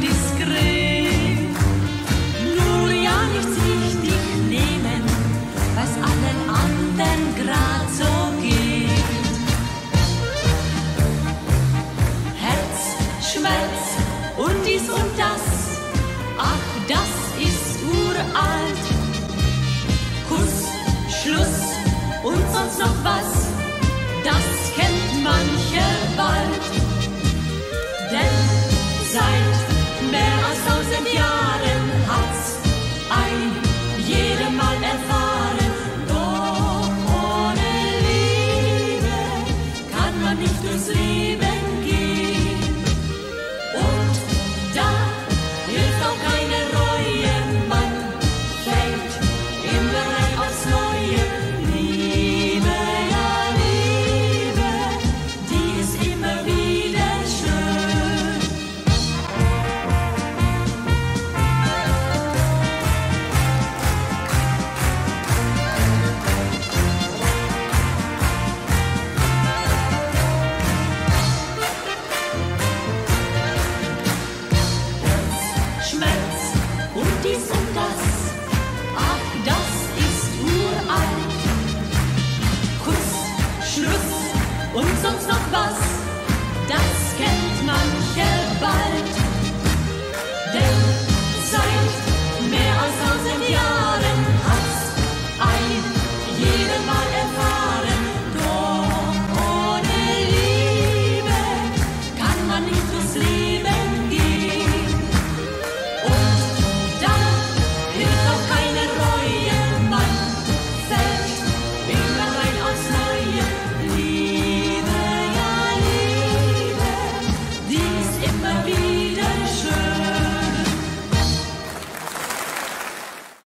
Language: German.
diskret. Nur ja nichts richtig nehmen, was allen anderen grad so geht. Herz, Schmerz und dies und das, ach, das ist uralt. Kuss, Schluss und sonst noch was, das kennt mancher bald. nicht ins Leben.